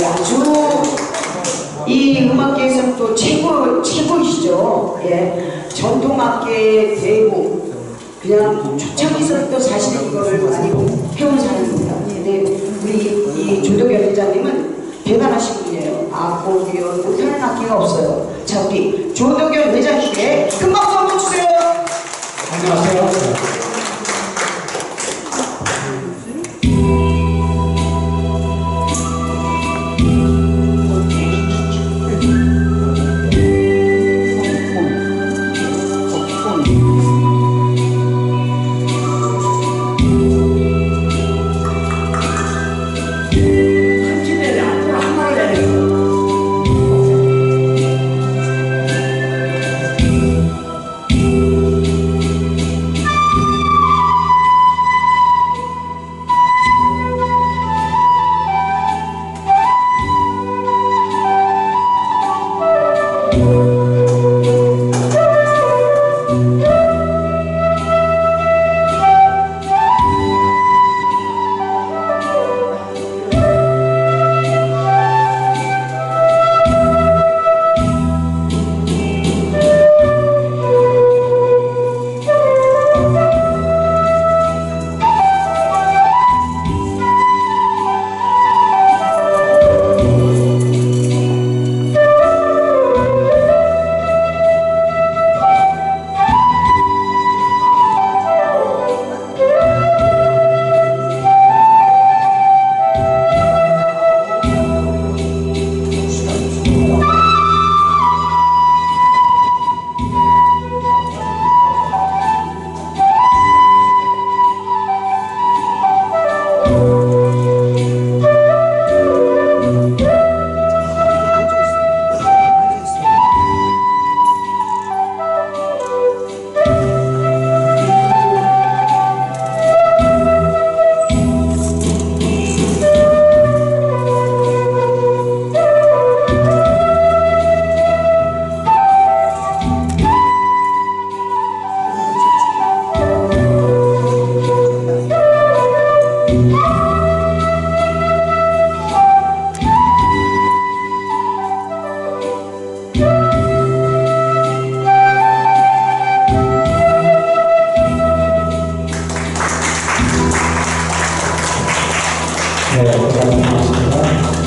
예, 아주 이 음악계에서는 또 최고, 최고이시죠. 예. 전통악계 대부. 그냥 초창기서부터 사실 이거를 많이 해온 사람입니다. 근데 우리 이 조덕현 회장님은 대단하신 분이에요. 아코디언 못하는 악기가 없어요. 자, 우리 조덕현 회장님께 큰 박수 한번 주세요. 안녕하세요. 네, 감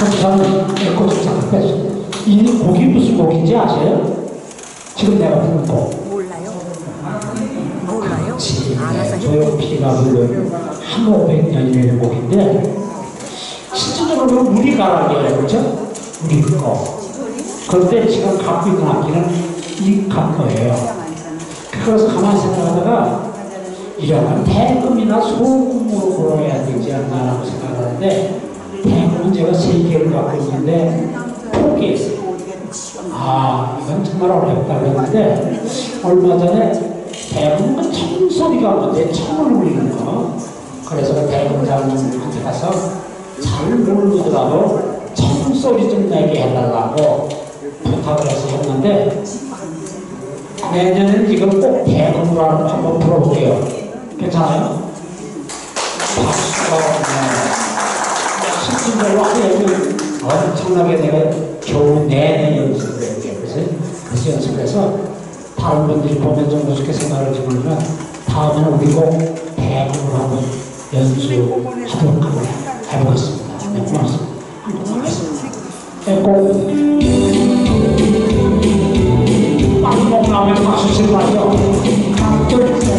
꽃을 잠깐 뺐습니다. 이 곡이 무슨 곡인지 아세요? 지금 내가 부른 곡. 몰라요? 몰라요? 알아서 해. 조용필이가 부른 한 500년이라는 곡인데, 실질적으로 우리 가락이에요. 그죠? 우리 거. 그런데 지금 갖고 있는 악기는 이간 거예요. 그래서 가만히 생각하다가 이러면 대금이나 소금으로 불어야 되지 않나라고 생각하는데 대금은 제가 세 개를 갖고 있는데 포기했어요. 아 이건 정말 어렵다 그랬는데 얼마 전에 대금은 청소리가 뭔데 청을 울리는 거 그래서 그 대금장한테 가서 잘 모르더라도 청소리 좀 내게 해달라고 부탁을 해서 했는데 내년에는 이걸 꼭 대금으로 한번 풀어볼게요. 괜찮아요? 박수가 네. 실 질적으로 하루에 엄청나게 내가 겨우 내내 연습을 했게 그래서 그래서 연습해서 다른 분들이 보면 좀 무섭게 생각할지 모르지만 다음에는 우리 꼭 대금으로 한번 연수하도록 하고 해보겠습니다. 네, 고맙습니다. 한번. 네, 꼭빵 박수 치지 마요. 각절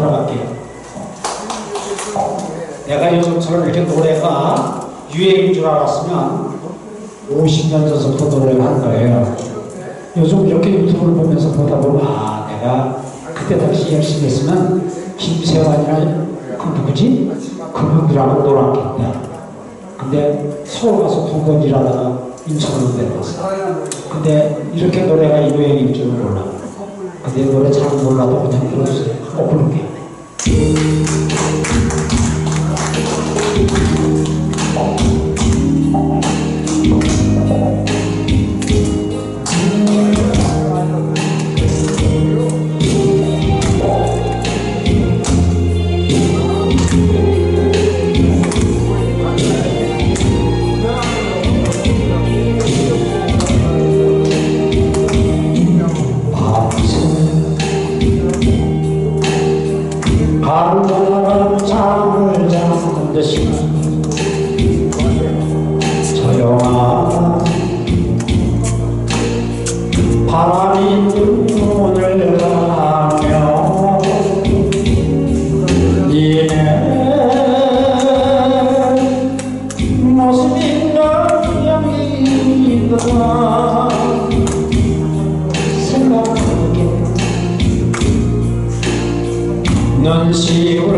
한곡 하고 들어갈게요. 내가 요즘처럼 이렇게 노래가 유행인 줄 알았으면 50년 전부터 노래를 한 거예요. 요즘 이렇게 유튜브를 보면서 보다 보면 아 내가 그때 당시 열심히 했으면 김세환이나 그 누구지? 그분들하고 놀았겠다. 근데 서울 가서 동거지라다가 인천으로 내려왔어. 근데 이렇게 노래가 유행인 줄은 몰라. 근데 노래 잘 몰라도 그냥 불러주세요. 꼭 부를게요. 생각하게 눈시울